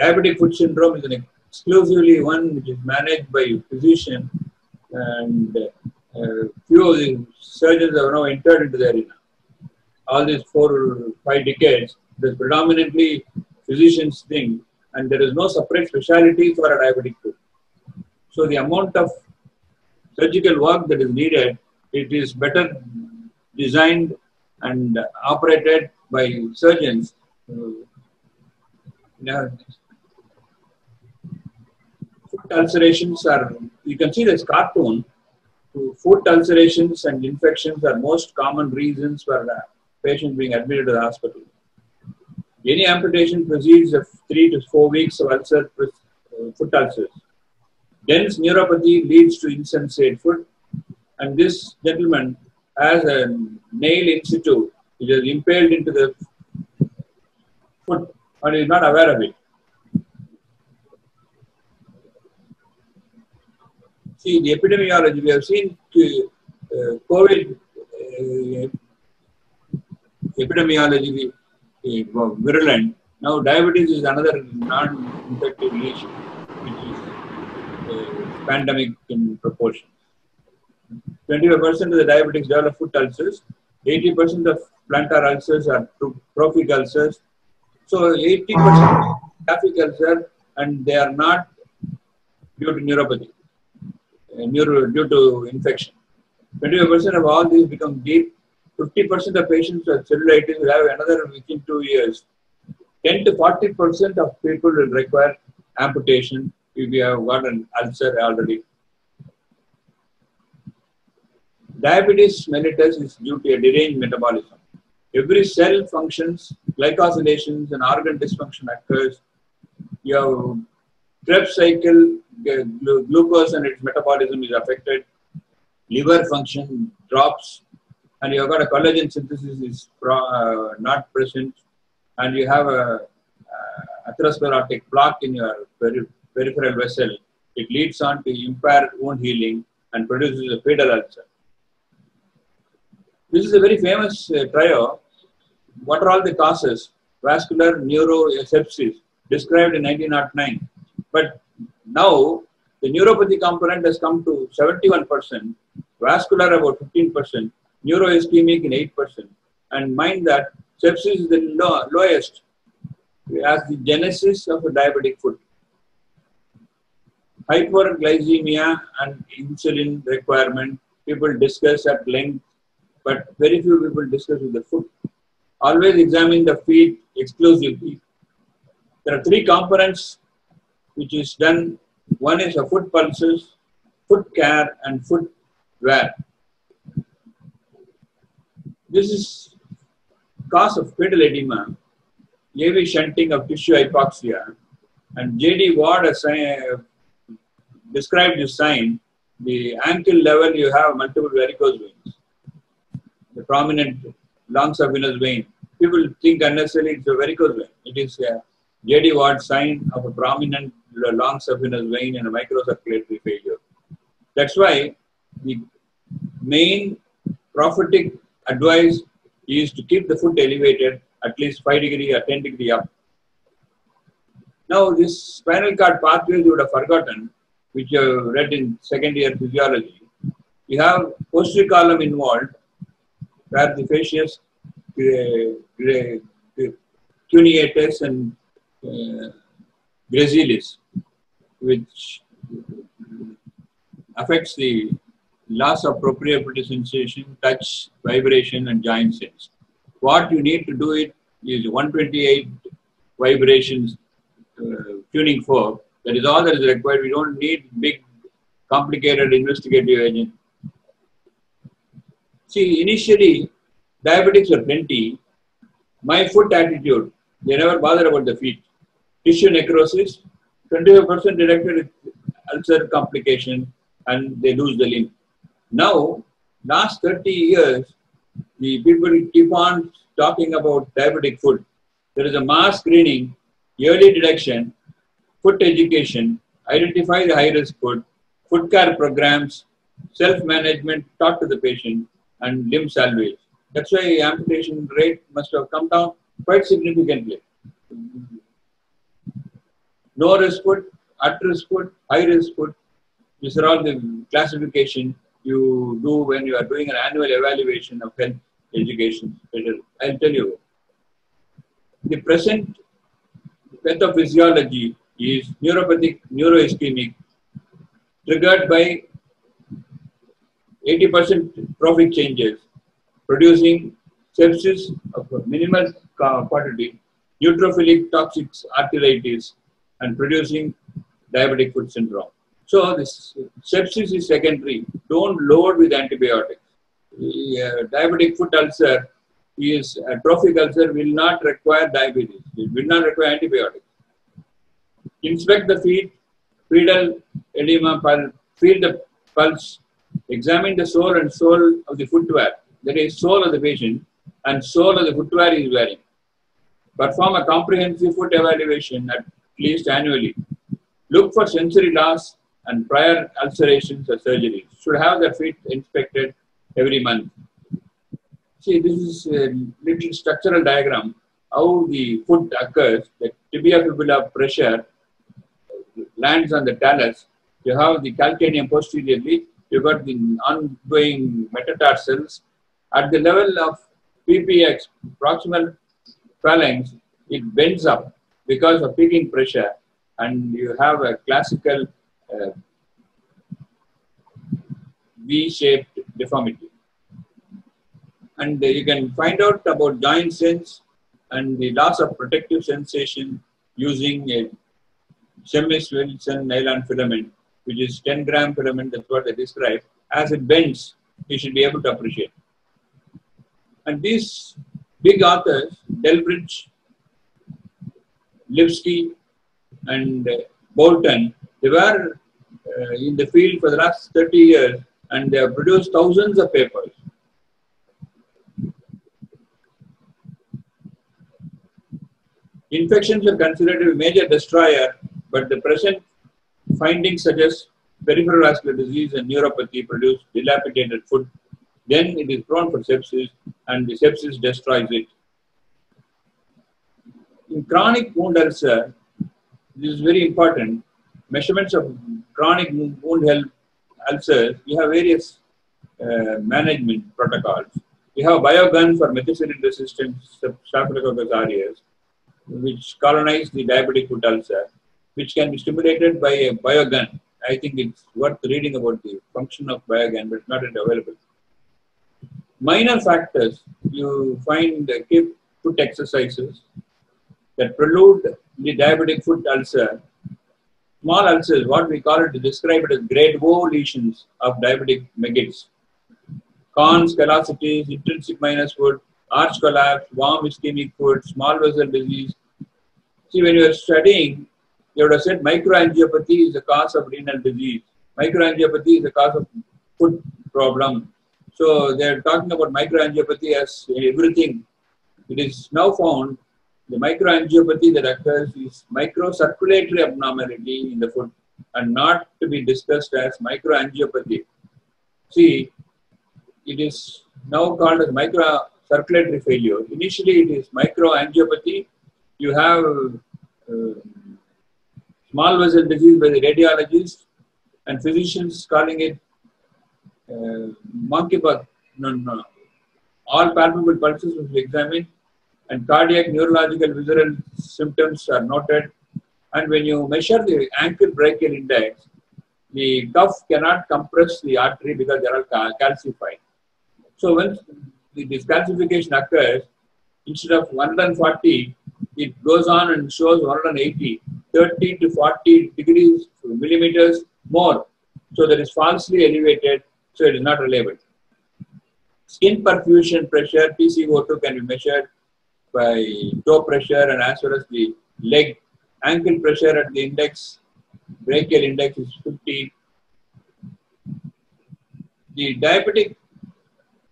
diabetic foot syndrome is an exclusively one which is managed by physician and uh, few of the surgeons have now entered into the arena. All these four or five decades, there's predominantly physicians thing and there is no separate specialty for a diabetic foot. So the amount of surgical work that is needed, it is better designed and operated by surgeons. Uh, ulcerations are, you can see this cartoon, foot ulcerations and infections are most common reasons for uh, patients being admitted to the hospital. Any amputation precedes of three to four weeks of ulcer, uh, foot ulcers. Dense neuropathy leads to insensate foot, and this gentleman has a nail in situ which is impaled into the foot and is not aware of it. See, the epidemiology, we have seen uh, COVID uh, epidemiology uh, virulent. Now, diabetes is another non-infective lesion, which is uh, pandemic in proportion. 25% of the diabetics develop foot ulcers. 80% of plantar ulcers are trophic ulcers. So 80% trophic ulcer and they are not due to neuropathy, neuro, due to infection. 25% of all these become deep. 50% of patients with cellulitis will have another within two years. 10 to 40% of people will require amputation if you have got an ulcer already. Diabetes mellitus is due to a deranged metabolism. Every cell functions, glycosylations and organ dysfunction occurs. Your Krebs cycle, glucose and its metabolism is affected. Liver function drops, and you have got a collagen synthesis is uh, not present, and you have a uh, atherosclerotic plaque in your peri peripheral vessel. It leads on to impair wound healing and produces a fatal ulcer. This is a very famous uh. What are all the causes? Vascular neurosepsis, described in 1909. But now the neuropathy component has come to 71%, vascular about 15%, neuroischemic in 8%. And mind that sepsis is the low, lowest as the genesis of a diabetic foot. Hyperglycemia and insulin requirement, people discuss at length but very few people discuss with the foot. Always examine the feet exclusively. There are three components which is done. One is a foot pulses, foot care, and foot wear. This is cause of pedal edema, AV shunting of tissue hypoxia, and J.D. Ward has uh, described this sign. The ankle level, you have multiple varicose veins the prominent long saphenous vein. People think unnecessarily it's a varicose vein. It is a J.D. Ward sign of a prominent long saphenous vein and a microcirculatory failure. That's why the main prophetic advice is to keep the foot elevated at least 5 degree or 10 degree up. Now, this spinal cord pathways you would have forgotten, which you read in second year physiology. You have posterior column involved where the fasciculus cuneatus and uh, gracilis, which affects the loss of proprioceptive sensation, touch, vibration, and joint sense. What you need to do it is 128 vibrations uh, tuning fork. That is all that is required. We don't need big, complicated investigative agent. See, initially, diabetics are plenty. My foot attitude, they never bother about the feet. Tissue necrosis, 25% detected with ulcer complication, and they lose the limb. Now, last 30 years, the people keep on talking about diabetic foot. There is a mass screening, early detection, foot education, identify the high risk foot, foot care programs, self management taught to the patient, and limb salvage. That's why amputation rate must have come down quite significantly. No risk food, at risk food, high risk food. These are all the classification you do when you are doing an annual evaluation of health education. I'll tell you. The present pathophysiology is neuropathic neuroischemic triggered by 80% trophic changes producing sepsis of minimal quantity, neutrophilic toxic arteritis, and producing diabetic foot syndrome. So this sepsis is secondary. Don't load with antibiotics. The, uh, diabetic foot ulcer is a trophic ulcer will not require diabetes. It will not require antibiotics. Inspect the feet, pedal edema, feel the pulse, examine the sole and sole of the footwear. That is sole of the patient and sole of the footwear is wearing. Perform a comprehensive foot evaluation at least annually. Look for sensory loss and prior ulcerations or surgery. Should have their feet inspected every month. See, this is a little structural diagram how the foot occurs. The tibia fibula pressure lands on the talus. You have the calcaneum posteriorly. You got the ongoing metatarsals. At the level of PPX, proximal phalanx, it bends up because of peaking pressure, and you have a classical uh, V-shaped deformity. And you can find out about joint sense and the loss of protective sensation using a Semmes-Weinstein nylon filament, which is 10 gram filament, that's what I described. As it bends, you should be able to appreciate. And these big authors, Delbridge, Lipsky, and uh, Bolton, they were uh, in the field for the last 30 years and they have produced thousands of papers. Infections are considered a major destroyer, but the present findings suggest peripheral vascular disease and neuropathy produce dilapidated foot. Then it is prone for sepsis, and the sepsis destroys it. In chronic wound ulcer, this is very important. Measurements of chronic wound health ulcers, we have various uh, management protocols. We have biogun for methicillin resistant Staphylococcus aureus, which colonize the diabetic foot ulcer, which can be stimulated by a biogun. I think it's worth reading about the function of biogun, but it's not yet available. Minor factors, you find uh, keep foot exercises that prelude the diabetic foot ulcer small ulcers, what we call it, to describe it as grade O lesions of diabetic megates. Cons, callosities, intrinsic minus foot, arch collapse, warm ischemic foot, small vessel disease. See, when you are studying, you would have said microangiopathy is the cause of renal disease. Microangiopathy is the cause of foot problem. So they are talking about microangiopathy as everything. It is now found the microangiopathy that occurs is microcirculatory abnormality in the foot and not to be discussed as microangiopathy. See, it is now called as microcirculatory failure. Initially, it is microangiopathy. You have uh, small vessel disease by the radiologist and physicians calling it uh, monkeypox. No, no. All palpable pulses will be examined and cardiac neurological visceral symptoms are noted. And when you measure the ankle brachial index, the cuff cannot compress the artery because they are calcified. So when the discalcification occurs, instead of 140, it goes on and shows 180, 30 to 40 degrees millimeters more. So that is falsely elevated, so it is not reliable. Skin perfusion pressure, PCO2 can be measured by toe pressure and as well as the leg ankle pressure at the index, brachial index is 50. The diabetic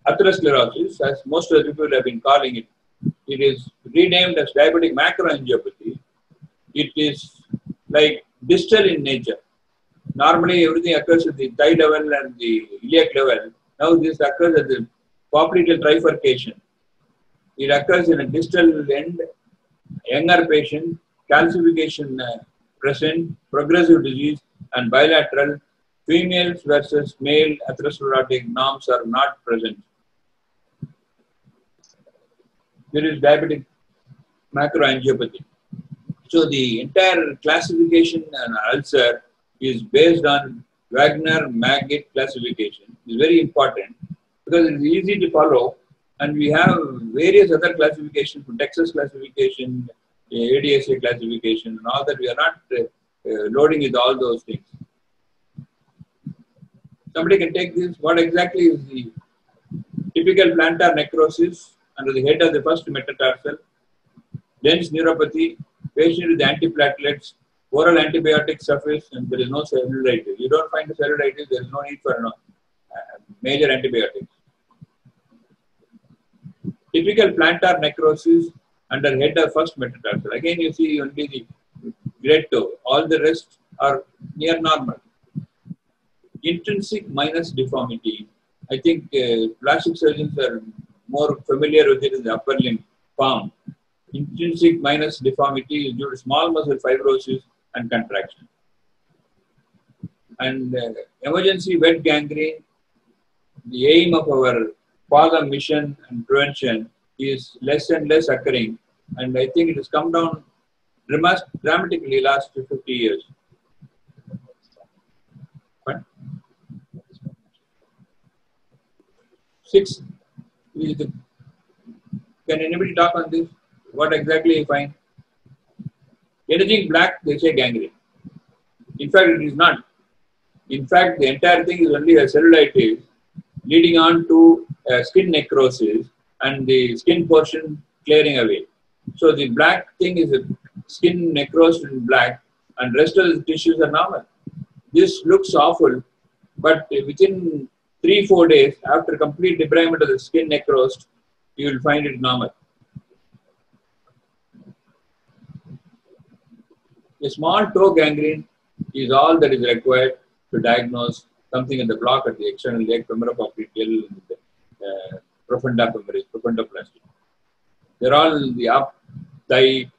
atherosclerosis, as most of the people have been calling it, it is renamed as diabetic macroangiopathy. It is like distal in nature. Normally, everything occurs at the thigh level and the iliac level. Now, this occurs at the popliteal trifurcation. It occurs in a distal end, younger patient, calcification uh, present, progressive disease, and bilateral, females versus male atherosclerotic norms are not present. There is diabetic macroangiopathy. So the entire classification and ulcer is based on Wagner-Meggitt classification. It's very important because it's easy to follow and we have various other classifications, Texas classification, IDSA classification and all that. We are not uh, uh, loading with all those things. Somebody can take this. What exactly is the typical plantar necrosis under the head of the first metatarsal? Dense neuropathy, patient with antiplatelets, oral antibiotic surface, and there is no cellulitis. You don't find the cellulitis, there is no need for no, uh, major antibiotics. Typical plantar necrosis under head of first metatarsal. Again, you see only the great toe. All the rest are near normal. Intrinsic minus deformity. I think uh, plastic surgeons are more familiar with it in the upper limb, palm. Intrinsic minus deformity is due to small muscle fibrosis and contraction. And uh, emergency wet gangrene, the aim of our father mission and prevention is less and less occurring. And I think it has come down dramatically last 50 years. What? Six the, can anybody talk on this? What exactly you find? Anything black, they say gangrene. In fact, it is not. In fact, the entire thing is only a cellulitis leading on to uh, skin necrosis and the skin portion clearing away. So the black thing is a skin necrosed in black and rest of the tissues are normal. This looks awful, but within three, four days after complete debridement of the skin necrosed, you will find it normal. A small toe gangrene is all that is required to diagnose something in the block at the external leg, femoropopliteal, uh, profunda femoris, profundoplasty. They're all the up thigh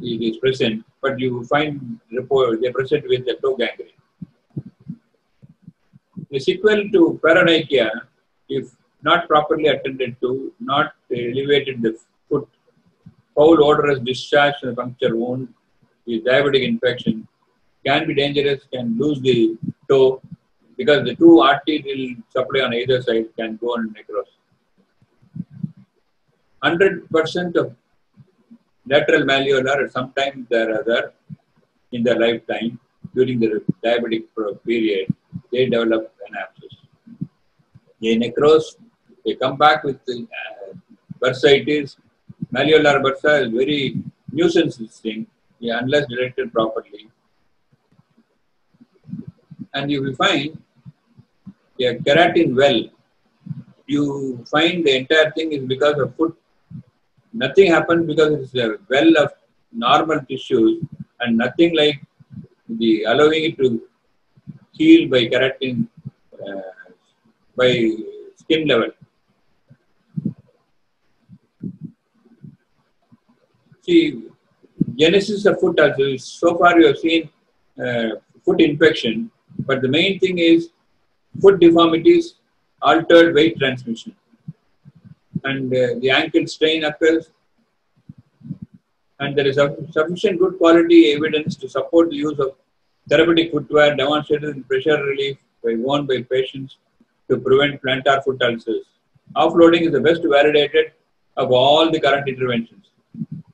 it is present, but you find report they're present with the toe gangrene. The sequel to paronychia, if not properly attended to, not elevated the foot, foul odorous discharge from the puncture wound, with diabetic infection, can be dangerous, can lose the toe because the two arterial supply on either side can go on necrosis. 100% of lateral malleolar at some time or other in their lifetime during the diabetic period, they develop an abscess. They necrose, they come back with uh, bursitis. Malleolar bursa is very nuisance this thing yeah, unless directed properly. And you will find a keratin well. You find the entire thing is because of foot nothing happens because it's a well of normal tissues and nothing like the allowing it to heal by keratin uh, by skin level. See, genesis of foot also. So far, you have seen uh, foot infection, but the main thing is foot deformities, altered weight transmission and uh, the ankle strain occurs. And there is sufficient good quality evidence to support the use of therapeutic footwear demonstrated in pressure relief by worn by patients to prevent plantar foot ulcers. Offloading is the best validated of all the current interventions.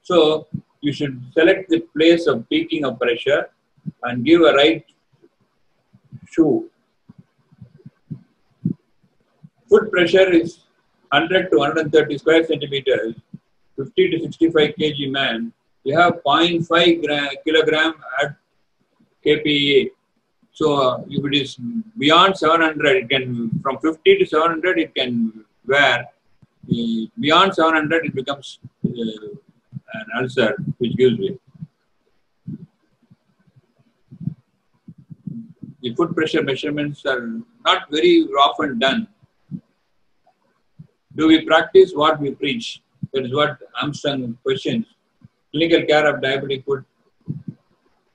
So you should select the place of peaking of pressure and give a right shoe. Foot pressure is 100 to 130 square centimeters, 50 to 65 kg man, you have 0.5 gram, kilogram at kPa. So uh, if it is beyond 700, it can from 50 to 700 it can wear. Uh, beyond 700 it becomes uh, an ulcer which gives way. The foot pressure measurements are not very often done do we practice what we preach? That is what Armstrong questions. Clinical care of diabetic foot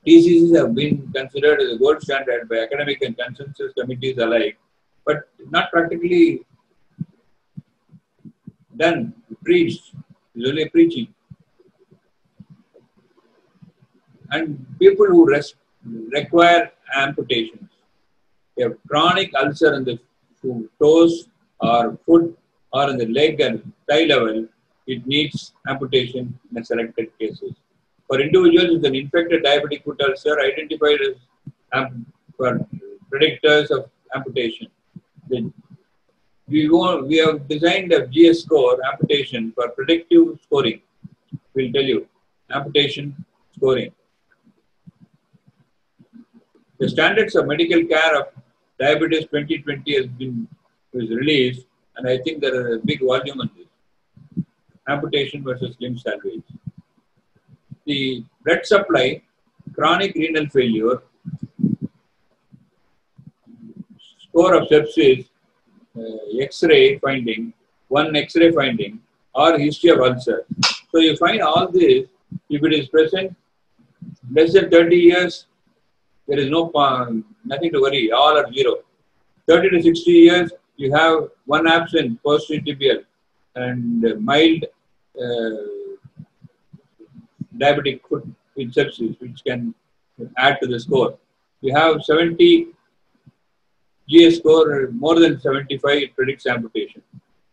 DCCs have been considered as a gold standard by academic and consensus committees alike, but not practically done, preached. It's only preaching. And people who require amputations, they have chronic ulcer in the toes or foot or in the leg and thigh level, it needs amputation in selected cases. For individuals with an infected diabetic foot ulcer identified as for predictors of amputation, the, we, want, we have designed a GS score amputation for predictive scoring. We'll tell you amputation scoring. The standards of medical care of diabetes 2020 has been was released, and I think there is a big volume on this. Amputation versus limb salvage. The blood supply, chronic renal failure, score of sepsis, uh, X-ray finding, one X-ray finding, or history of ulcer. So you find all this, if it is present less than 30 years, there is no uh, nothing to worry, all are zero. 30 to 60 years, you have one absent post-tibial and mild uh, diabetic foot with sepsis, which can add to the score. You have 70 GS score, more than 75, it predicts amputation.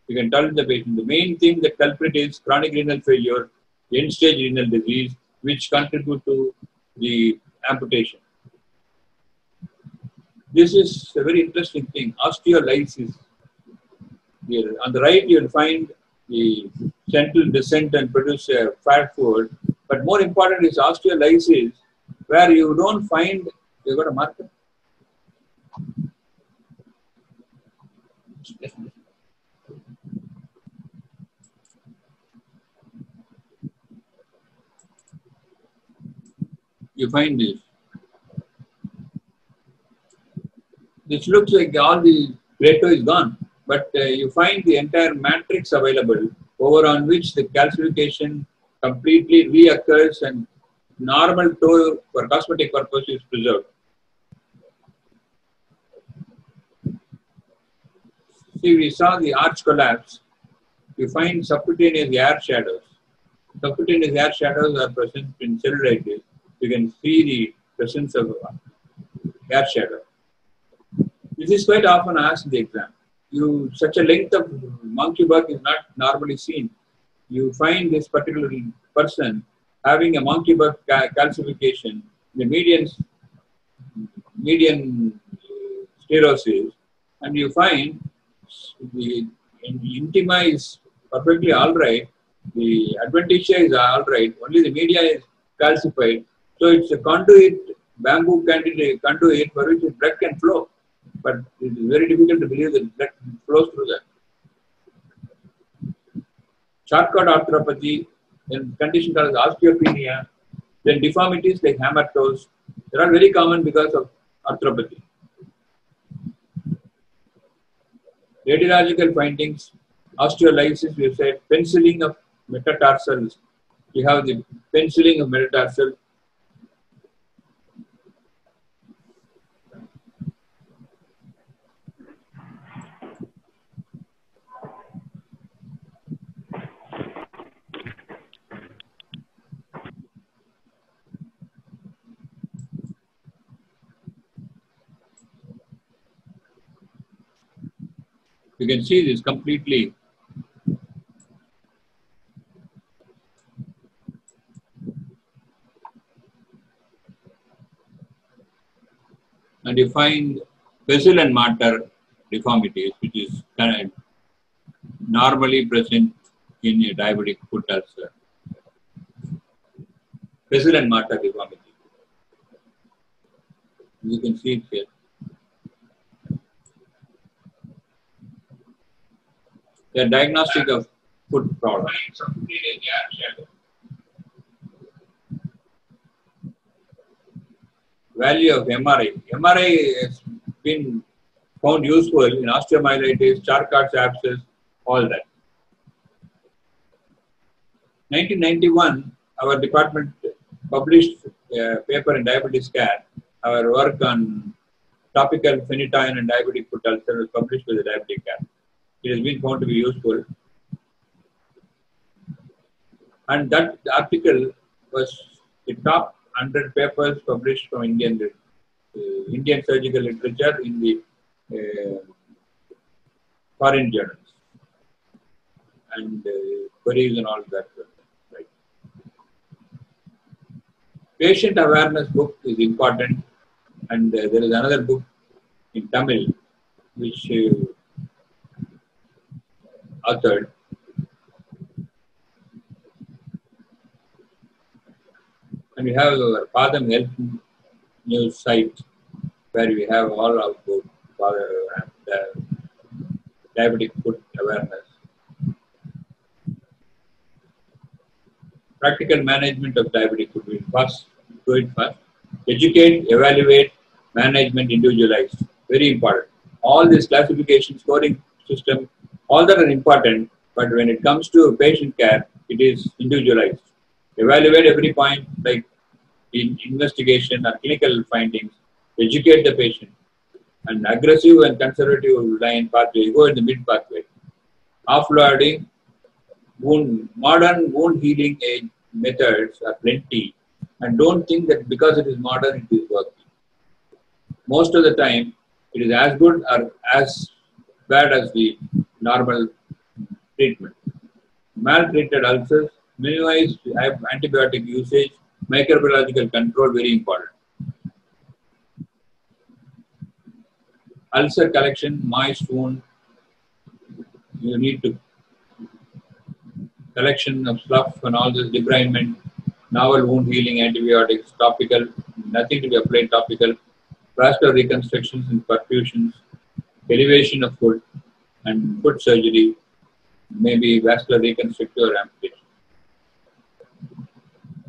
You can tell the patient. The main thing that culprit is chronic renal failure, end-stage renal disease, which contribute to the amputation. This is a very interesting thing, osteolysis. Here, on the right, you will find the central descent and produce a fat. But more important is osteolysis, where you don't find, you got a marker? You find this. This looks like all the plateau is gone, but uh, you find the entire matrix available over on which the calcification completely reoccurs and normal toe for cosmetic purpose is preserved. See, we saw the arch collapse. You find subcutaneous air shadows. Subcutaneous air shadows are present in cellulitis. You can see the presence of air shadow. This is quite often asked in the exam. You such a length of Mönckeberg is not normally seen. You find this particular person having a monkey cal- calcification, the median median sclerosis, and you find the, the intima is perfectly all right, the adventitia is all right, only the media is calcified. So it's a conduit, bamboo conduit for which blood can flow. But it is very difficult to believe that blood flows through that. Charcot arthropathy, then condition called osteopenia, then deformities like hammer toes. They are very common because of arthropathy. Radiological findings, osteolysis, we have said, penciling of metatarsals. We have the penciling of metatarsal. You can see this completely and you find vessel and mater deformities, which is of normally present in a diabetic foot ulcer. Vessel and mater deformity. You can see it here. The diagnostic of food problems. Value of MRI. MRI has been found useful in osteomyelitis, Charcot's abscess, all that. 1991, our department published a paper in diabetes care. Our work on topical phenytoin and diabetic foot ulcer was published with the diabetic care. It has been found to be useful. And that article was the top 100 papers published from Indian uh, Indian surgical literature in the uh, foreign journals and uh, queries and all that. Right. Patient awareness book is important, and uh, there is another book in Tamil which uh, authored. And we have our Padam Health News site where we have all about the uh, diabetic foot awareness. Practical management of diabetic foot. We first do it first. Educate, evaluate, management, individualize. Very important. All this classification, scoring system, all that are important. But when it comes to patient care, it is individualized. Evaluate every point, like in investigation or clinical findings, educate the patient. And aggressive and conservative line pathway, go in the mid pathway. Offloading, wound, modern wound healing methods are plenty. And don't think that because it is modern, it is working. Most of the time, it is as good or as bad as the normal treatment. Maltreated ulcers, minimize antibiotic usage, microbiological control very important. Ulcer collection, moist wound, you need to collection of slough and all this debridement, novel wound healing, antibiotics, topical, nothing to be applied topical, vascular reconstructions and perfusions, elevation of foot and foot surgery, maybe vascular reconstructive or amputation.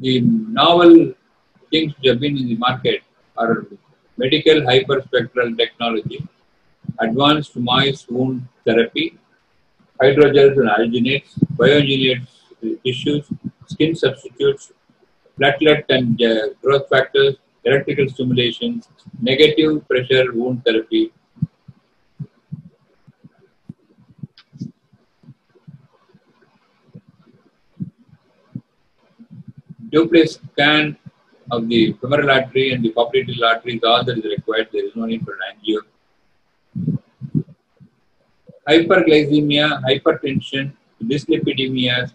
The novel things which have been in the market are medical hyperspectral technology, advanced moist wound therapy, hydrogels and alginates, bioengineered tissues, skin substitutes, platelet and uh, growth factors, electrical stimulation, negative pressure wound therapy, duplex scan of the femoral artery and the popliteal artery is all that is required. There is no need for an angio. Hyperglycemia, hypertension, dyslipidemia,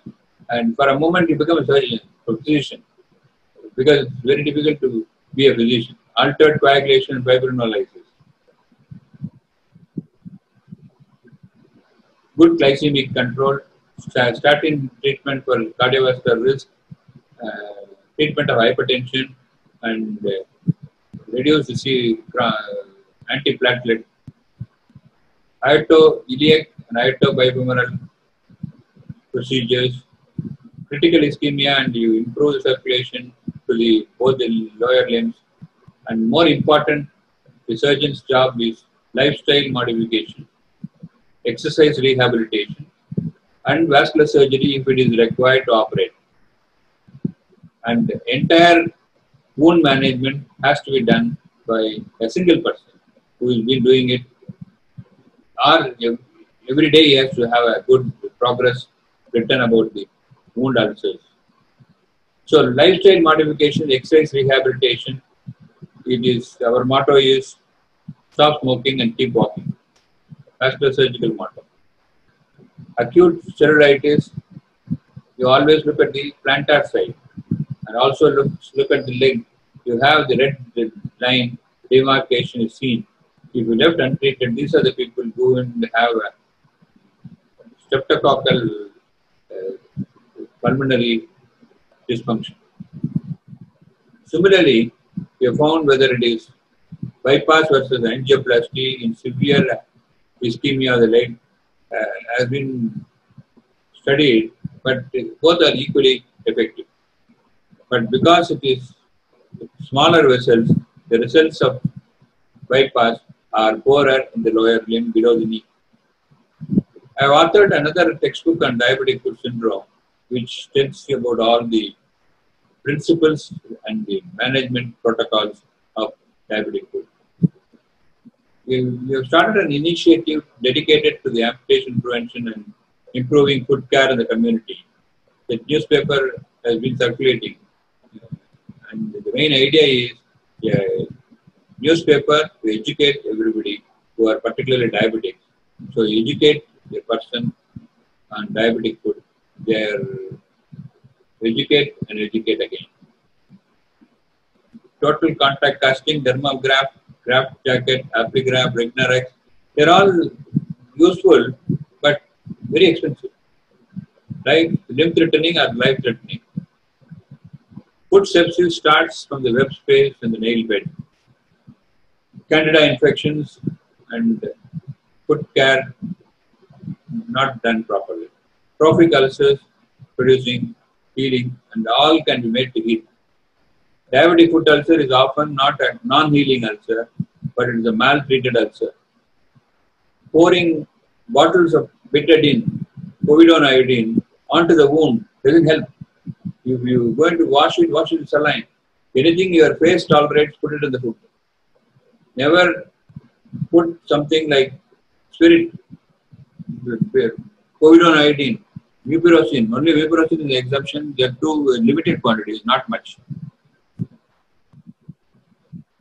and for a moment you become a surgeon, a physician, because it's very difficult to be a physician. Altered coagulation and fibrinolysis. Good glycemic control, statin treatment for cardiovascular risk, treatment of hypertension and uh, reduce the antiplatelet. iliac and biofemoral procedures, critical ischemia, and you improve the circulation to the both the lower limbs. And more important, the surgeon's job is lifestyle modification, exercise rehabilitation, and vascular surgery if it is required to operate and the entire wound management has to be done by a single person who has been doing it or every day he has to have a good progress written about the wound ulcers. So lifestyle modification, exercise rehabilitation, it is our motto is stop smoking and keep walking. That's the surgical motto. Acute steroiditis, you always look at the plantar side and also look, look at the leg. You have the red line demarcation is seen. If you left untreated, these are the people who have a streptococcal uh, pulmonary dysfunction. Similarly, we have found whether it is bypass versus angioplasty in severe ischemia of the leg uh, has been studied, but both are equally effective. But because it is smaller vessels, the results of bypass are poorer in the lower limb below the knee. I have authored another textbook on diabetic foot syndrome, which tells you about all the principles and the management protocols of diabetic foot. We, have started an initiative dedicated to the amputation prevention and improving foot care in the community. The newspaper has been circulating, and the main idea is a newspaper to educate everybody who are particularly diabetic. So educate the person on diabetic food. They are educate and educate again. Total contact casting, dermagraft, graft jacket, Apligraf, Regranex, they're all useful but very expensive. Like limb threatening or life threatening. Foot sepsis starts from the web space and the nail bed. Candida infections and foot care not done properly. Trophic ulcers producing healing and all can be made to heal. Diabetic foot ulcer is often not a non-healing ulcer, but it is a maltreated ulcer. Pouring bottles of betadine, povidone iodine onto the wound doesn't help. If you're going to wash it, wash it with saline. Anything your face tolerates, put it in the food. Never put something like spirit, COVID-19, mupirocin. Only mupirocin is the exemption. There are two limited quantities, not much.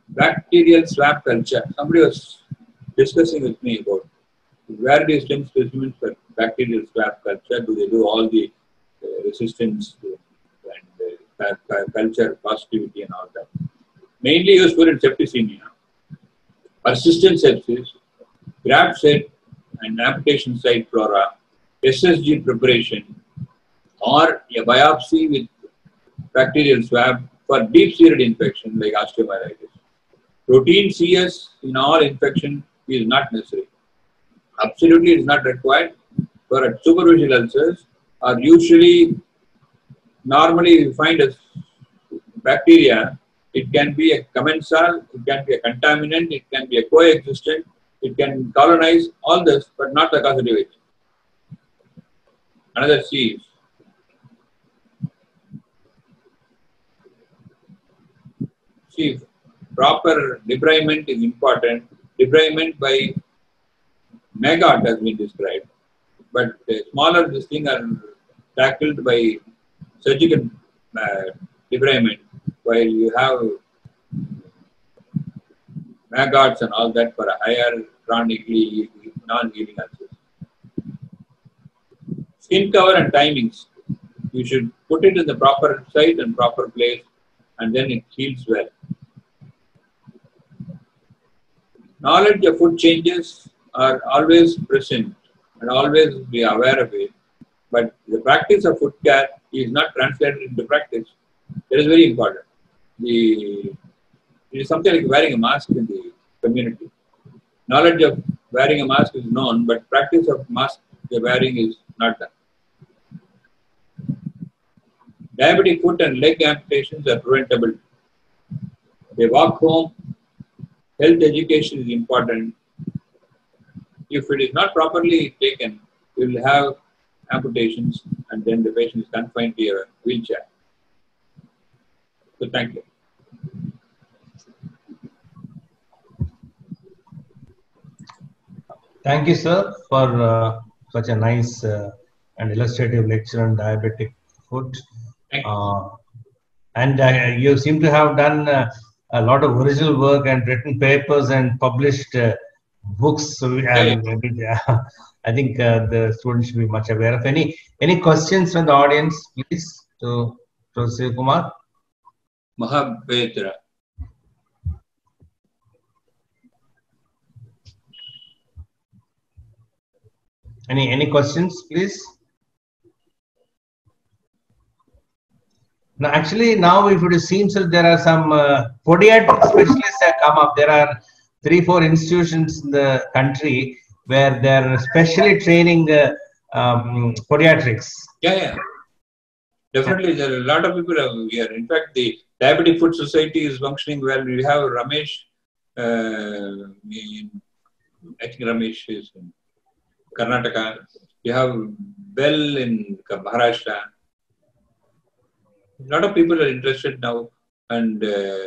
Bacterial swab culture. Somebody was discussing with me about where do you specimens for bacterial swab culture? Do they do all the uh, resistance and uh, culture positivity and all that? Mainly useful in septicemia, persistent sepsis, graft set and amputation site flora, SSG preparation, or a biopsy with bacterial swab for deep-seated infection like osteomyelitis. Routine CS in all infection is not necessary. Absolutely, it is not required. For superficial ulcers, are usually normally you find a bacteria. It can be a commensal, it can be a contaminant, it can be a coexistent, it can colonize all this, but not the causative agent. Another C See, proper debridement is important. Debridement by maggot has been described, but smaller this thing are tackled by surgical uh, debridement, while you have maggots and all that for a higher chronically non-healing ulcers. Skin cover and timings. You should put it in the proper site and proper place and then it heals well. Knowledge of food changes are always present and always be aware of it. But the practice of food care is not translated into practice. That is very important. The, it is something like wearing a mask in the community. Knowledge of wearing a mask is known, but practice of mask wearing is not done. Diabetic foot and leg amputations are preventable. They walk home. Health education is important. If it is not properly taken, you will have amputations and then the patient is confined to a wheelchair. So thank you. Thank you, sir, for uh, such a nice uh, and illustrative lecture on diabetic foot. Uh, and uh, you seem to have done uh, a lot of original work and written papers and published uh, books. So we, I think the students should be much aware of. Any any questions from the audience, please, to Professor Kumar? Mahabedra. Any any questions, please? Now, actually, now if it seems that there are some uh, podiatric specialists that come up. There are three, four institutions in the country where they're specially training uh, um, podiatrics. Yeah, yeah. Definitely, there are a lot of people here. In fact, the Diabetic Foot Society is functioning well. We have Ramesh. Uh, in, I think Ramesh is in Karnataka. You have Bell in Maharashtra. A lot of people are interested now and uh,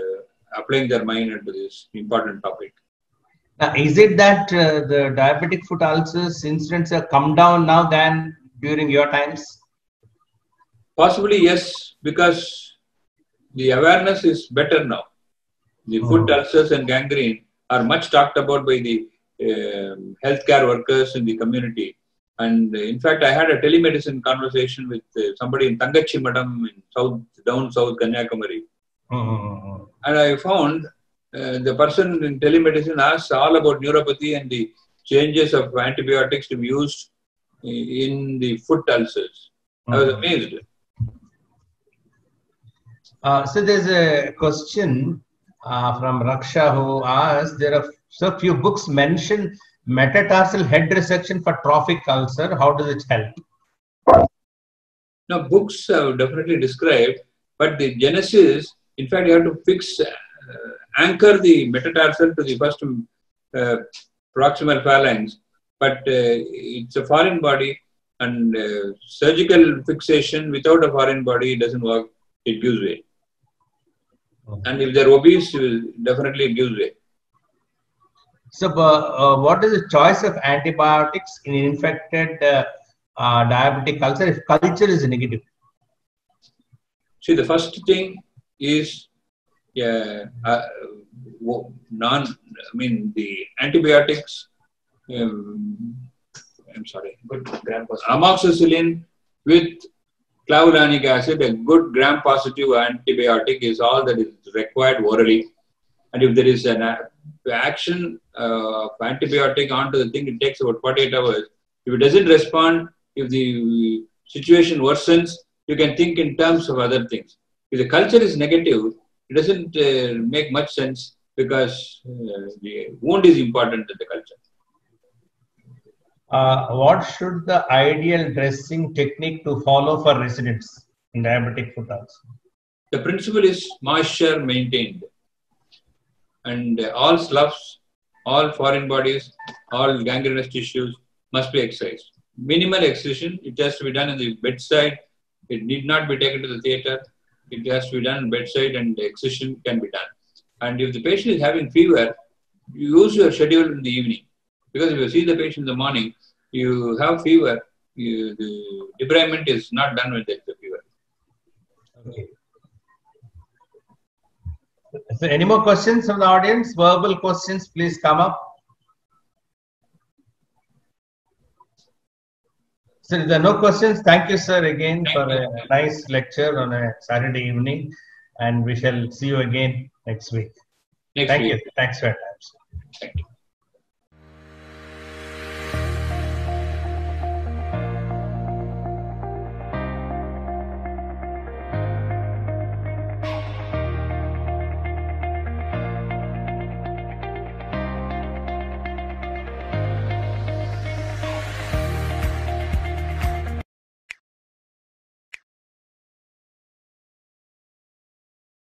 applying their mind into this important topic. Now, is it that uh, the diabetic foot ulcers incidents have come down now than during your times? Possibly yes, because the awareness is better now. The foot Oh. ulcers and gangrene are much talked about by the um healthcare workers in the community. And uh, in fact, I had a telemedicine conversation with uh, somebody in Thangachimadam in south, down south Kanyakumari. Mm-hmm. And I found uh, the person in telemedicine asked all about neuropathy and the changes of antibiotics to be used in the foot ulcers. I was Mhm. amazed. Uh, so there's a question uh, from Raksha who asks, there are so few books mention metatarsal head resection for trophic ulcer. How does it help? Now, books have definitely described, but the genesis, in fact, you have to fix, uh, anchor the metatarsal to the first uh, proximal phalanx, but uh, it's a foreign body, and uh, surgical fixation without a foreign body doesn't work. It gives way. And if they're obese, it will definitely gives way. So, uh, uh, what is the choice of antibiotics in infected uh, uh, diabetic culture if culture is negative? See, the first thing is yeah, uh, non. I mean, the antibiotics. Um, I'm sorry. Good gram positive. Amoxicillin with clavulanic acid, a good gram positive antibiotic is all that is required orally. And if there is an action uh, antibiotic onto the thing, it takes about 48 hours. If it doesn't respond, if the situation worsens, you can think in terms of other things. If the culture is negative, it doesn't uh, make much sense because uh, the wound is important in the culture. Uh, what should the ideal dressing technique to follow for residents in diabetic foot ulcer? The principle is moisture maintained. And all sloughs, all foreign bodies, all gangrenous tissues must be excised. Minimal excision, it has to be done in the bedside. It need not be taken to the theater. It has to be done bedside and excision can be done. And if the patient is having fever, you use your schedule in the evening. Because if you see the patient in the morning, you have fever, you, the debridement is not done with the fever. Okay. So, any more questions from the audience? Verbal questions, please come up. So, if there are no questions, thank you, sir, again Thank for you. a nice lecture on a Saturday evening. And we shall see you again next week. Next Thank week. you. Thanks for your time. sir. Thank you.